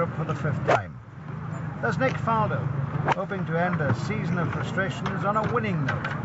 Europe for the fifth time. There's Nick Faldo, hoping to end a season of frustration, is on a winning note.